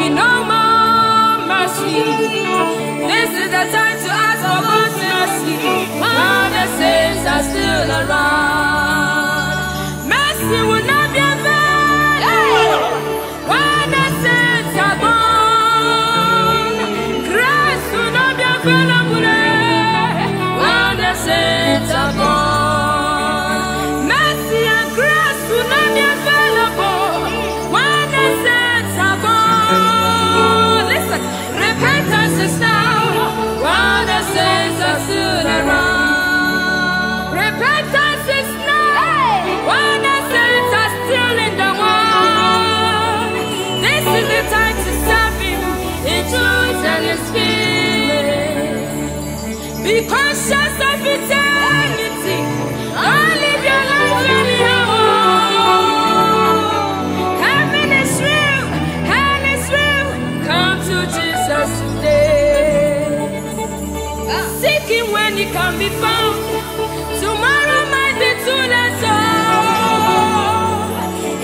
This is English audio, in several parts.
be no more mercy. This is the time to ask for God's mercy while the saints are still around. Mercy will not be available when the saints are gone. Grace will not be available when the saints are gone. Mercy and grace will not be conscious of eternity. Live your life anyhow. Heaven is real, is real. Come to Jesus today. Ah. Seek Him when He can be found. Tomorrow might be too late.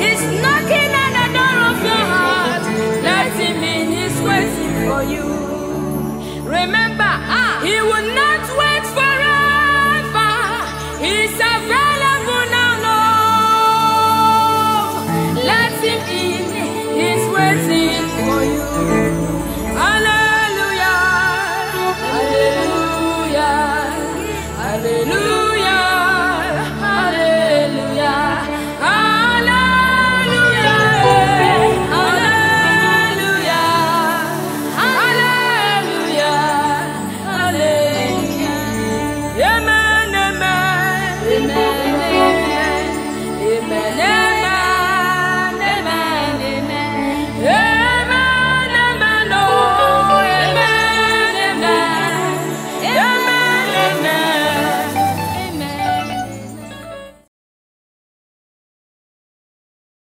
He's knocking at the door of your heart. Let Him in. He's waiting for you. Remember, ah, he will not wait for